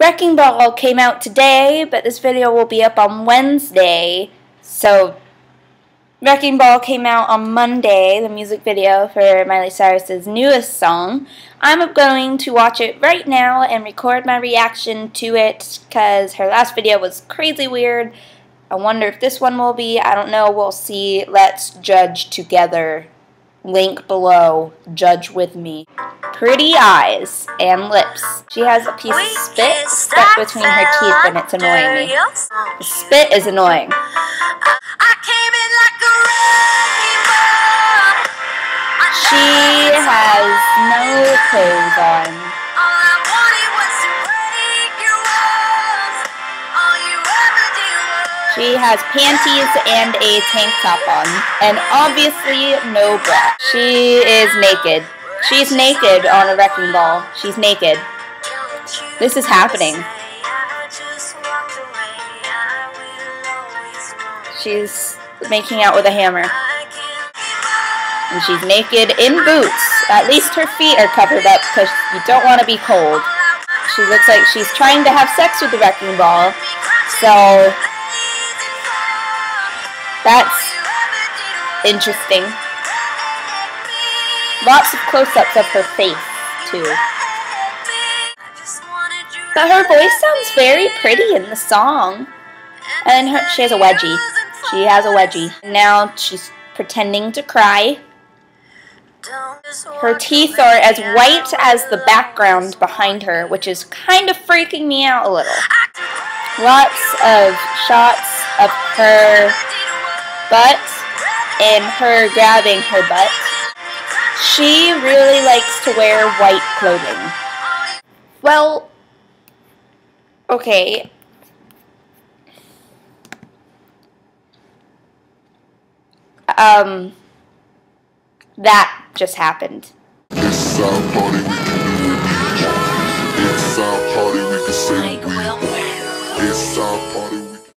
Wrecking Ball came out today, but this video will be up on Wednesday. So, Wrecking Ball came out on Monday, the music video for Miley Cyrus's newest song. I'm going to watch it right now and record my reaction to it because her last video was crazy weird. I wonder if this one will be. I don't know. We'll see. Let's judge together. Link below. Judge with me pretty eyes and lips. She has a piece of spit stuck between her teeth and it's annoying me. The spit is annoying. She has no clothes on. She has panties and a tank top on, and obviously no bra. She is naked. She's naked on a wrecking ball. She's naked. This is happening. She's making out with a hammer. And she's naked in boots. At least her feet are covered up because you don't want to be cold. She looks like she's trying to have sex with the wrecking ball. So, that's interesting. Lots of close-ups of her face, too. But her voice sounds very pretty in the song. And her, she has a wedgie. She has a wedgie. Now she's pretending to cry. Her teeth are as white as the background behind her, which is kind of freaking me out a little. Lots of shots of her butt and her grabbing her butt. She really likes to wear white clothing. Well, okay. Um, that just happened. It's our party, we can do it. It's our party, we can. It's our party.